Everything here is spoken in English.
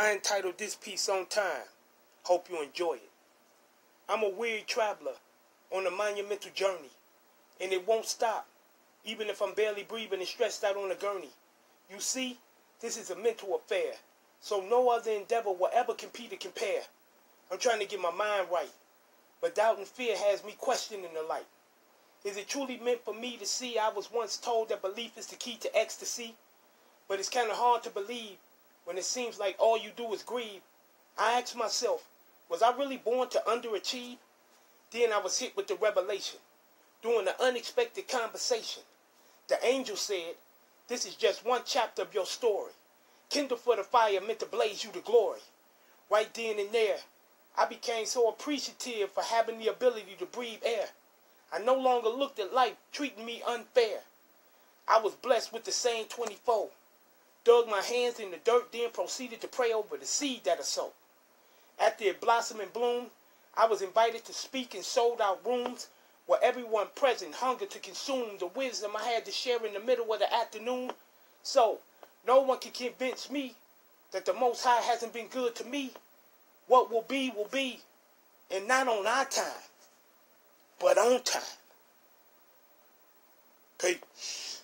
I entitled this piece on time. Hope you enjoy it. I'm a weary traveler on a monumental journey, and it won't stop, even if I'm barely breathing and stressed out on a gurney. You see, this is a mental affair, so no other endeavor will ever compete or compare. I'm trying to get my mind right, but doubt and fear has me questioning the light. Is it truly meant for me to see? I was once told that belief is the key to ecstasy, but it's kind of hard to believe when it seems like all you do is grieve. I ask myself, was I really born to underachieve? Then I was hit with the revelation during the unexpected conversation. The angel said, This is just one chapter of your story. Kindle for the fire meant to blaze you to glory. Right then and there, I became so appreciative for having the ability to breathe air. I no longer looked at life treating me unfair. I was blessed with the same 24. Dug my hands in the dirt, then proceeded to pray over the seed that I sowed. After it blossomed and bloomed, I was invited to speak in sold out rooms where everyone present hungered to consume the wisdom I had to share in the middle of the afternoon. So, no one can convince me that the Most High hasn't been good to me. What will be, will be, and not on our time but on time. Peace.